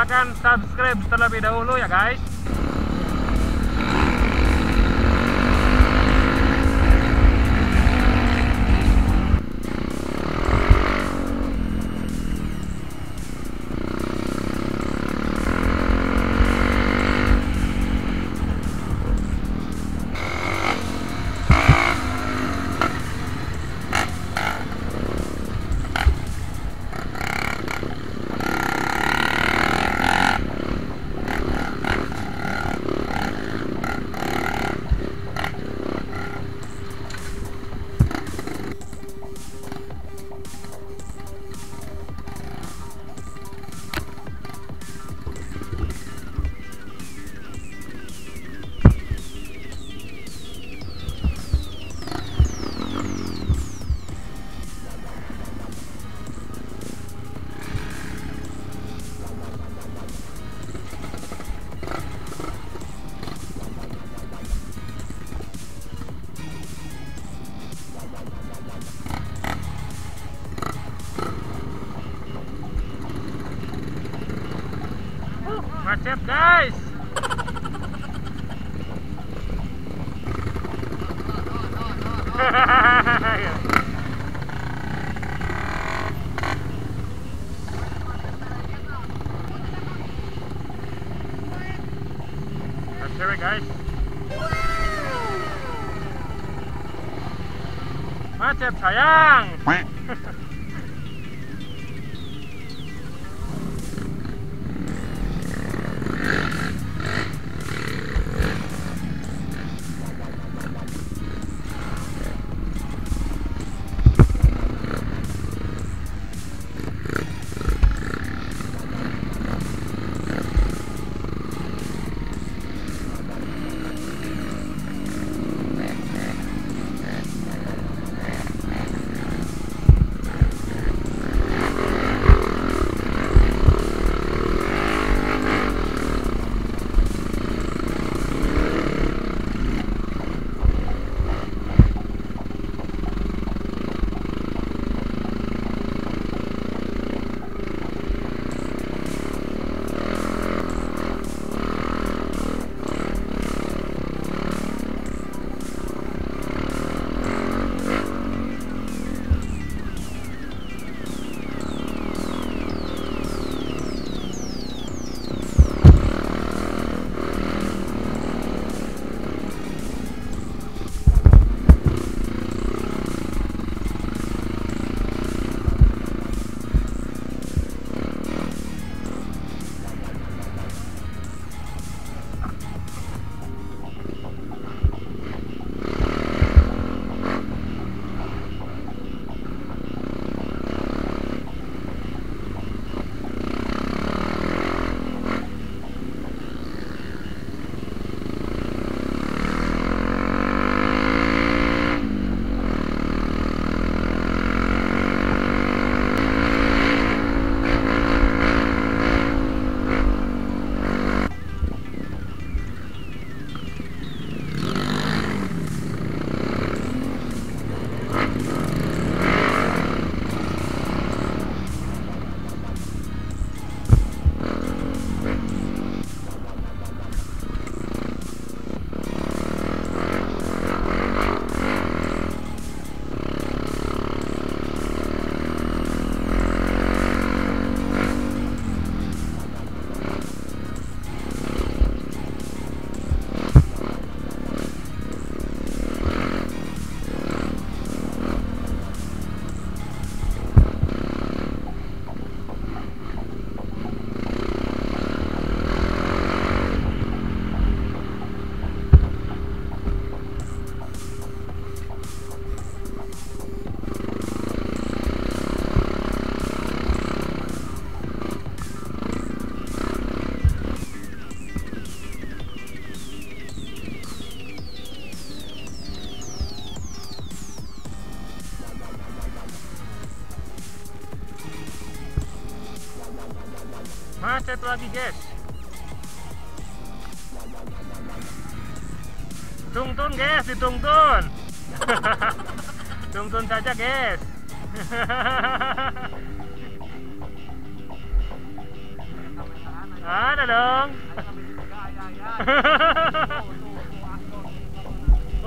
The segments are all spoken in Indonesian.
silahkan subscribe terlebih dahulu ya guys. Cewek guys. Macet sayang. Macet lagi guys. Tungtun guys, ditungtun. tuntun saja guys ada dong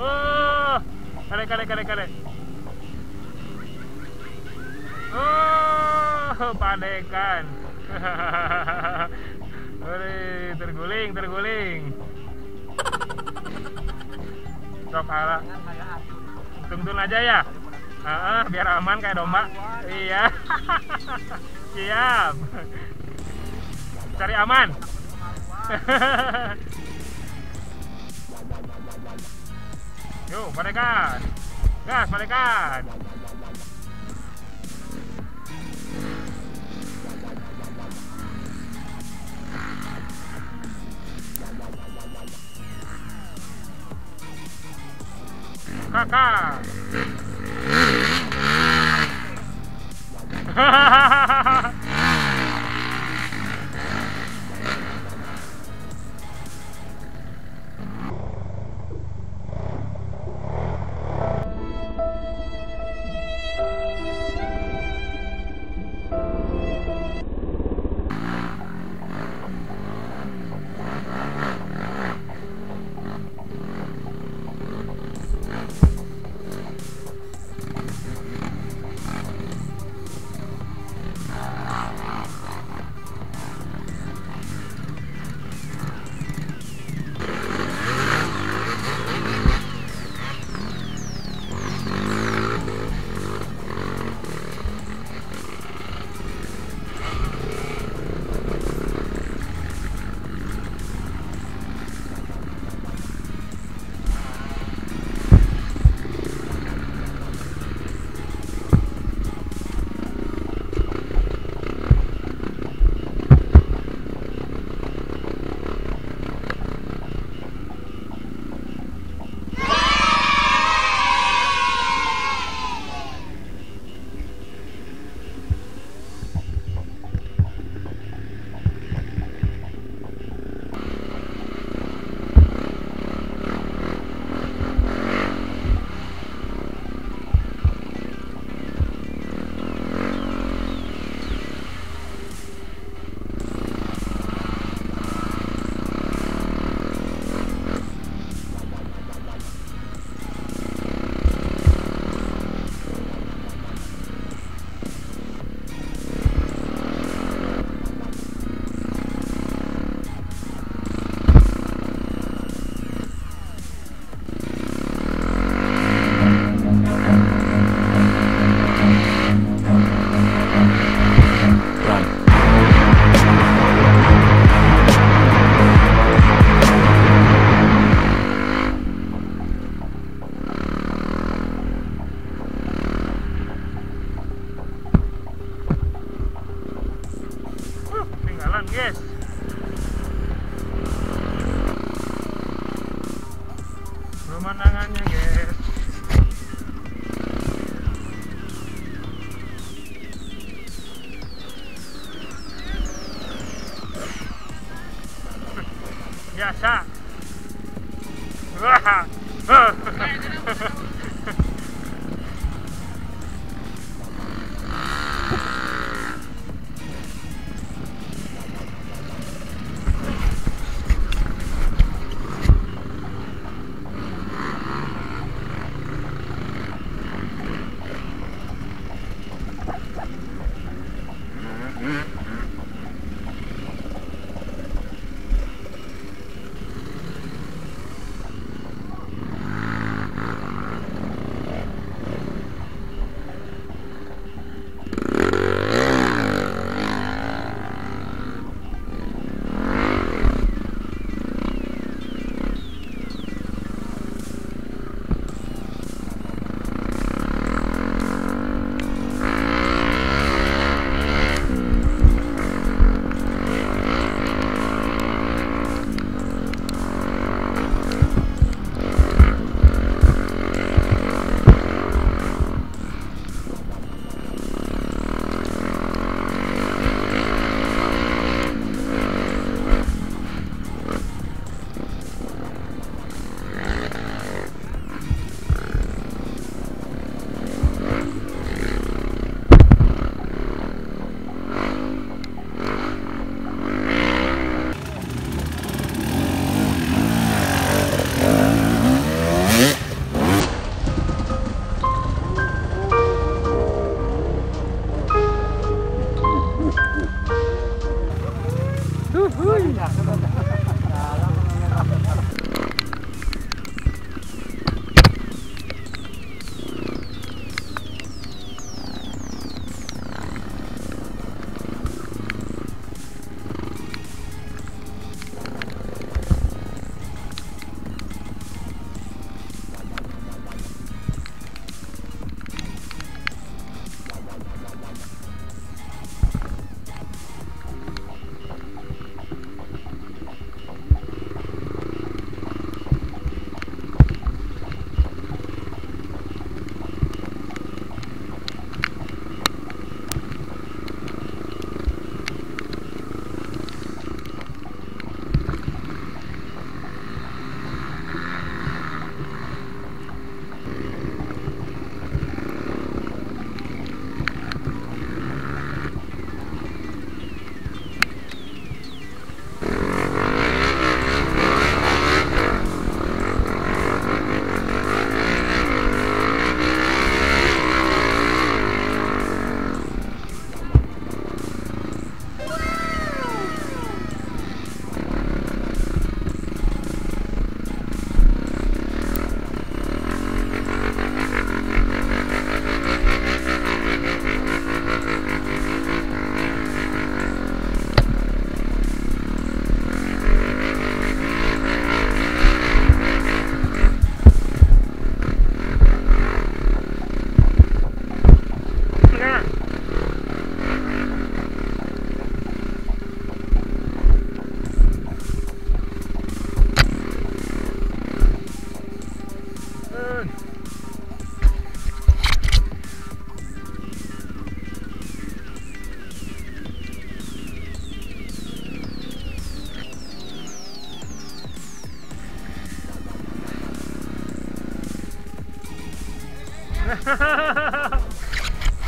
oh kare kare kare kare oh padekan Wih, terguling terguling. Sok ala. Tuntun aja ya. Uh, biar aman kayak domba. Iya. Siap. Cari aman. Yuk balikan. Gas balikan kakak Uh,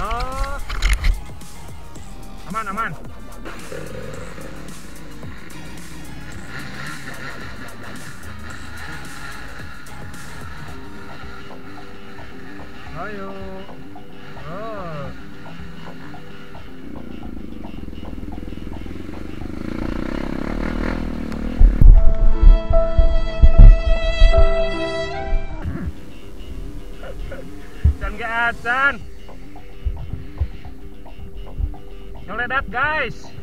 oh. Aman, aman. Ayo. Oh. Gak acan. Ngeledat guys.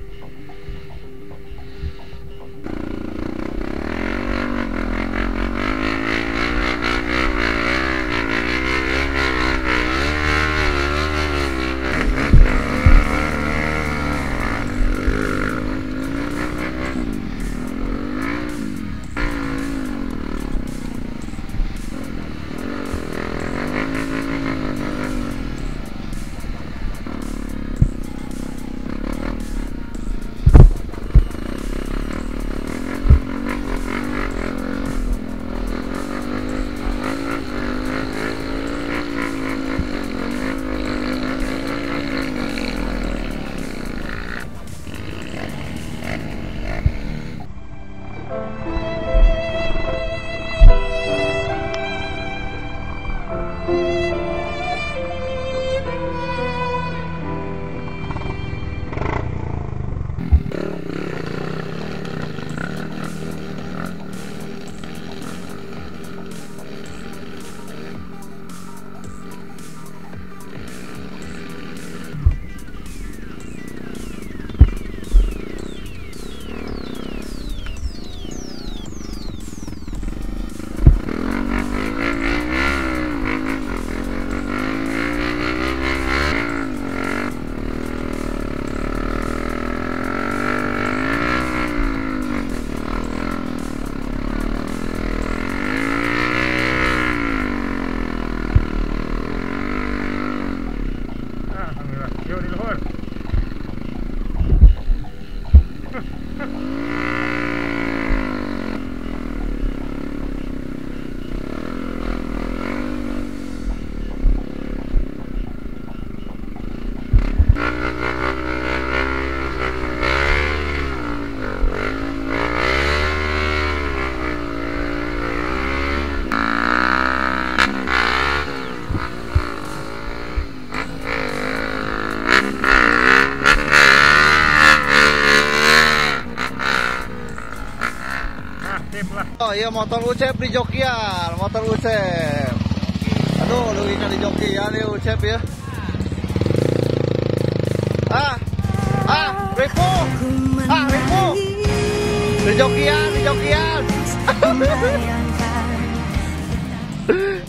Iya motor Ucep di jokian, motor Ucep. Aduh, lu ingat di jokian ya Ucep ya. Ah, ah, Ripu, ah Ripu, di jokian, di jokian.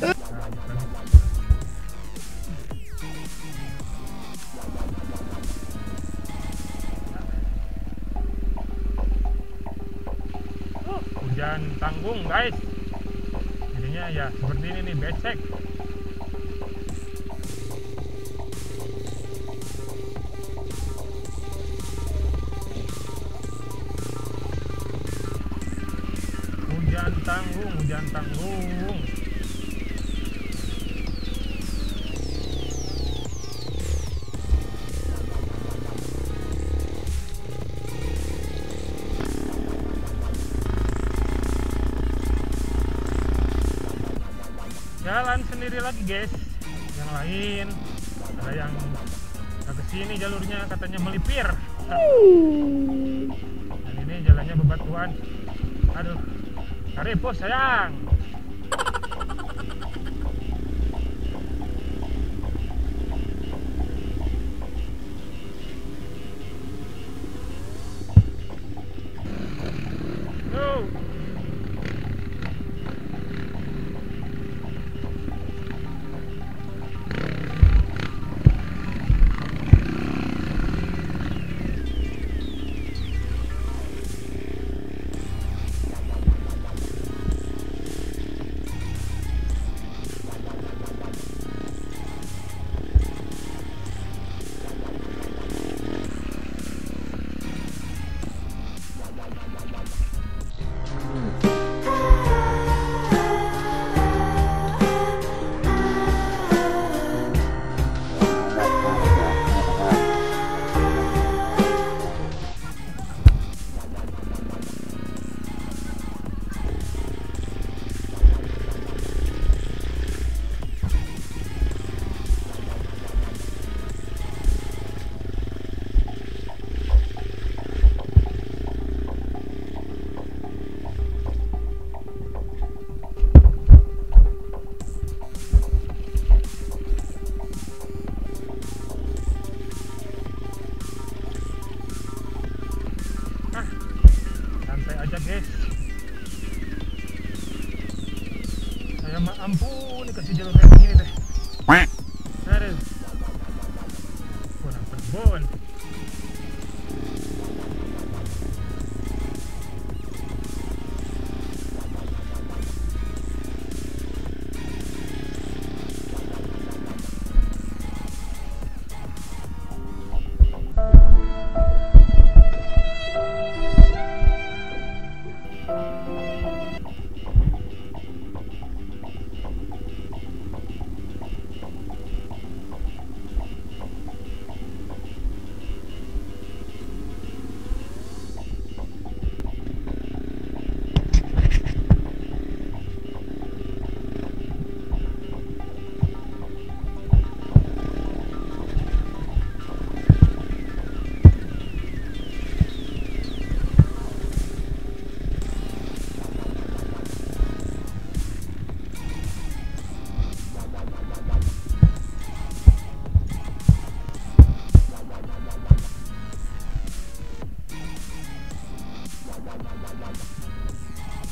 hujan tanggung. jalan sendiri lagi guys. Yang lain ada yang ke sini jalurnya katanya melipir. Dan ini jalannya bebatuan. Aduh Karipos sayang One.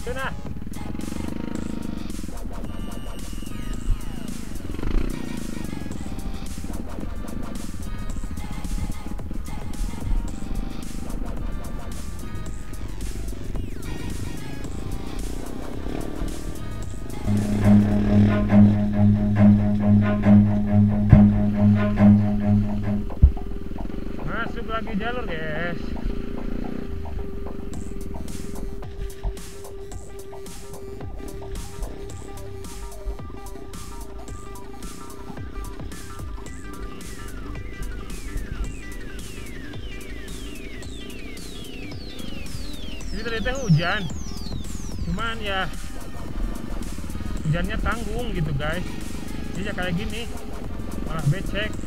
Good night. Hujan. Cuman ya hujannya tanggung gitu guys. Jadi ya kayak gini malah becek.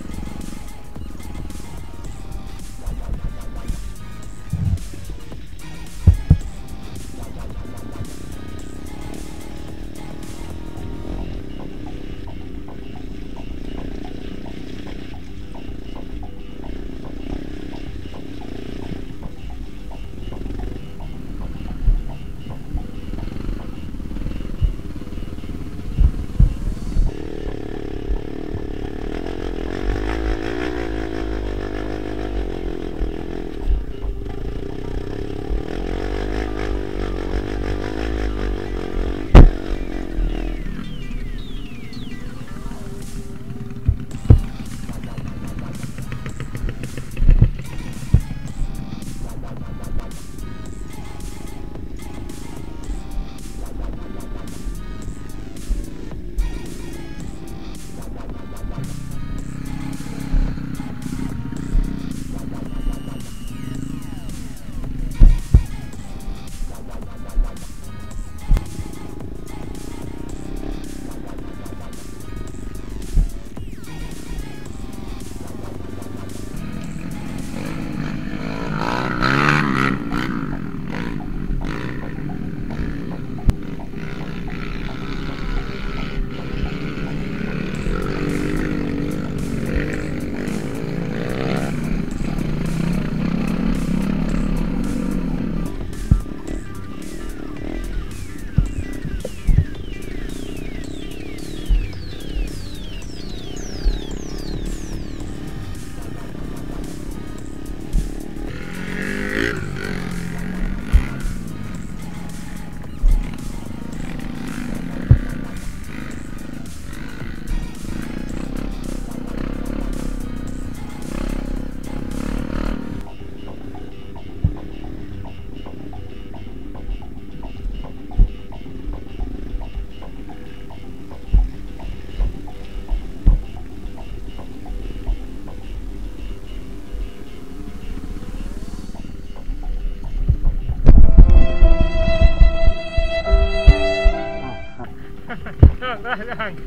Sayang.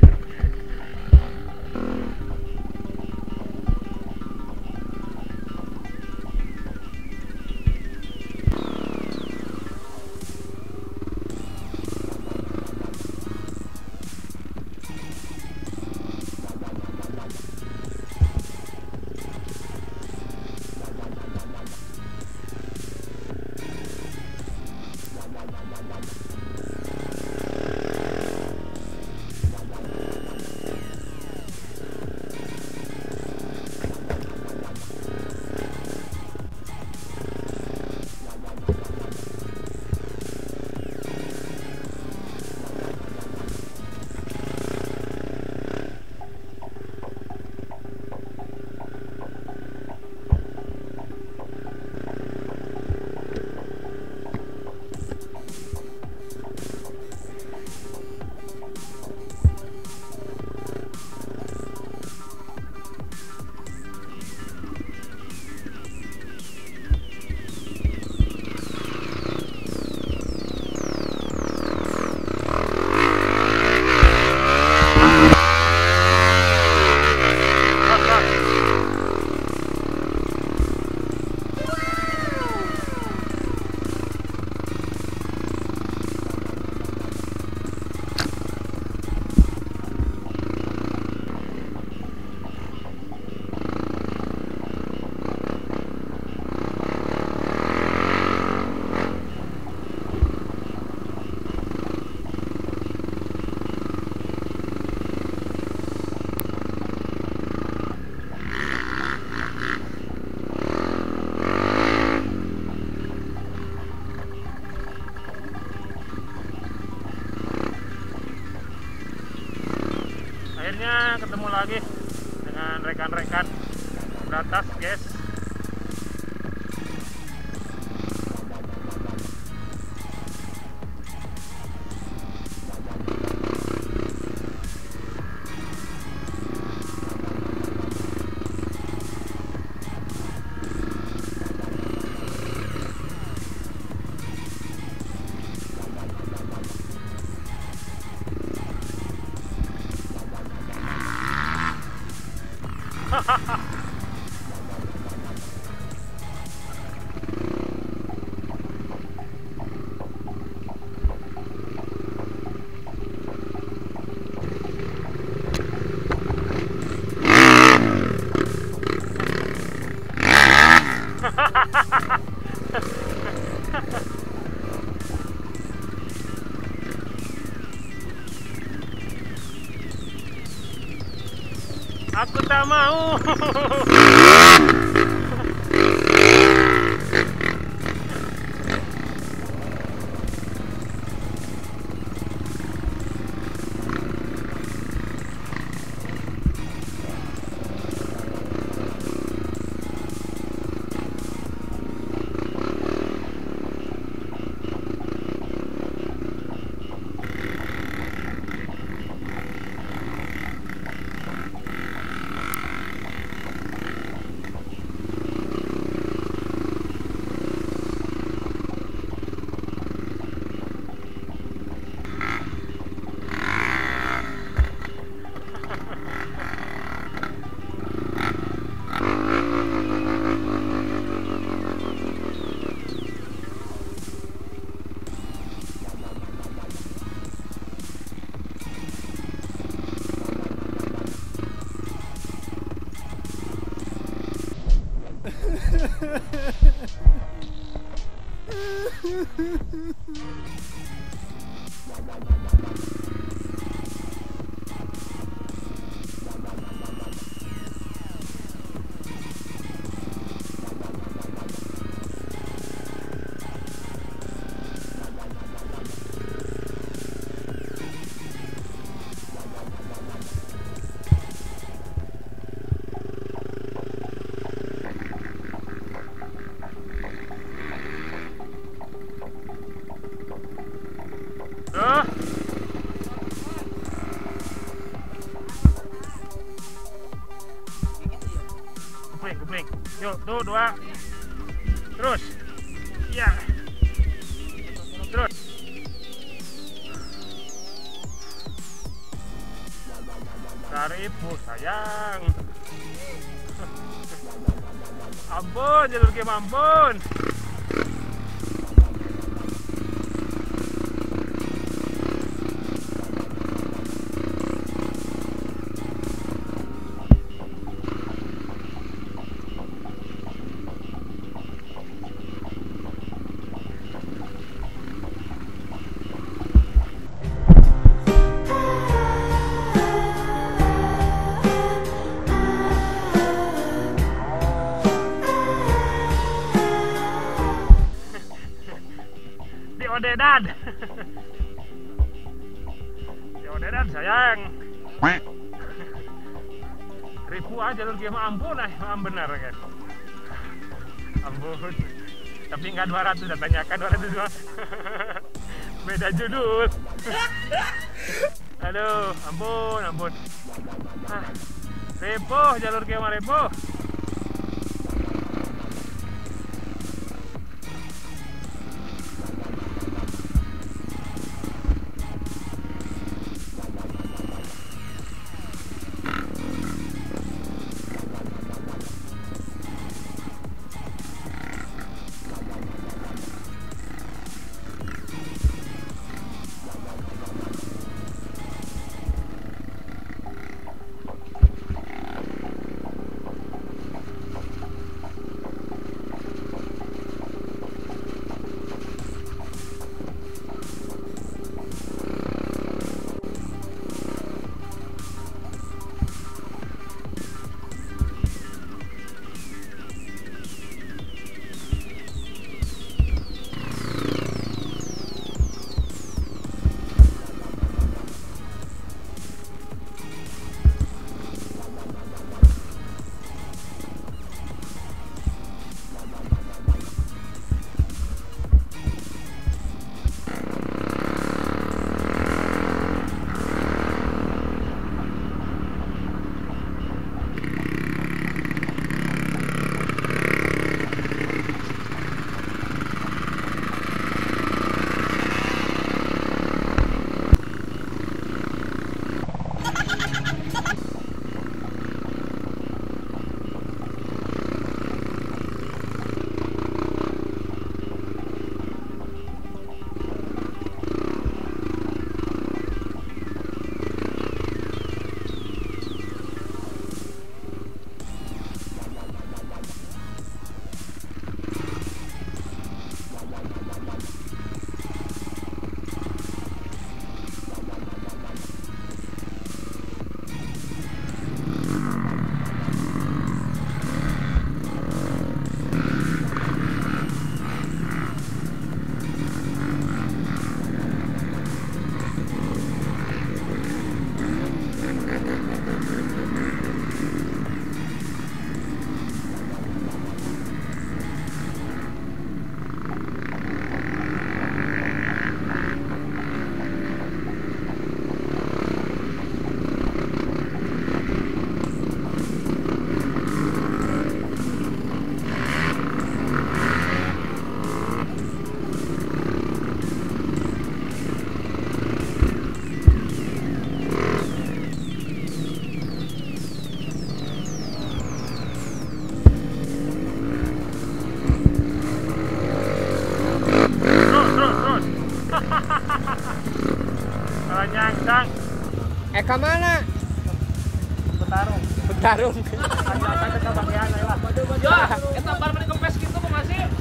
my own. Yuk, tuh Di Odedan. Di Odedan sayang. Ribu aja lu game ampun ah, am benar kan. Ampun. Tapi nggak 200 udah tanyakan 200 mah. Beda judul. Aduh, ampun, ampun. Ah, Repo, jalur game Repo. Kalau nyangsang, Eka mana? bertarung. Bertarung. Ada ke bagian lah. Ya, eta bar meni kempes gitu kok masih.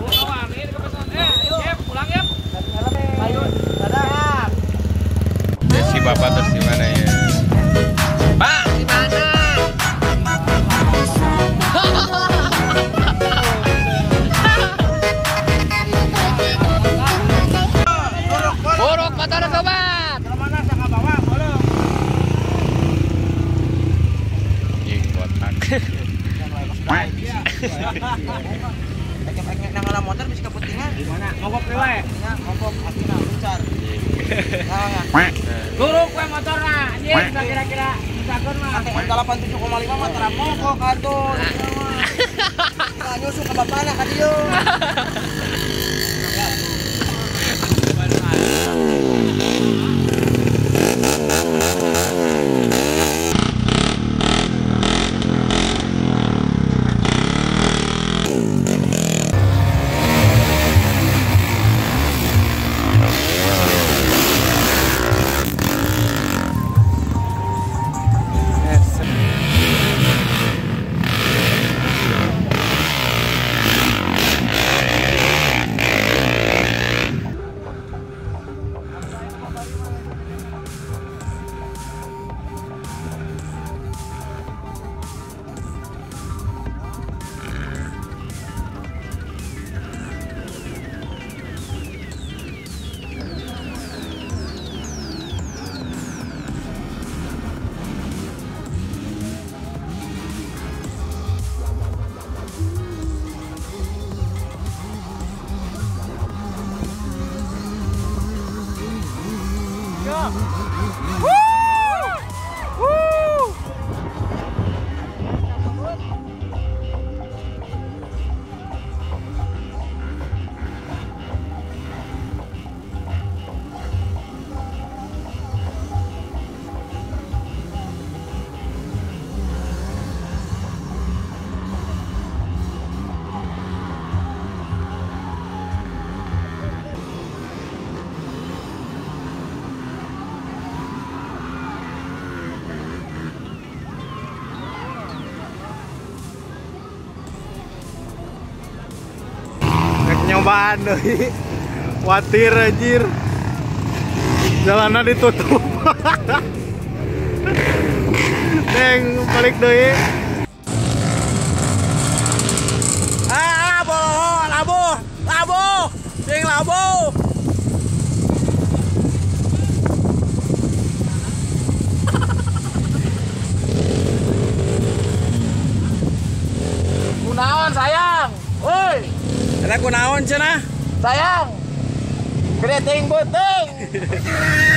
Oh, kawan, ini kepesan. Eh, ayo, Yep, pulang ya. Ayo, dadah. si bapak terus di mana ya? Ekek-ekek nang ngalah motor bisa kepentingan. Mana? Mogok dewe. Ya, ngomong akhirnya lancar. Buruk we motorna. Anjing, kira-kira misalkan mah. MK 87,5 mah teramokok aduh. Nah, nyusu ke bapakna ka dieu. Cobaan deui. Watir anjir. Jalanan ditutup. Neng balik deui. kunaon siya na. Sayang! Kreteng buteng!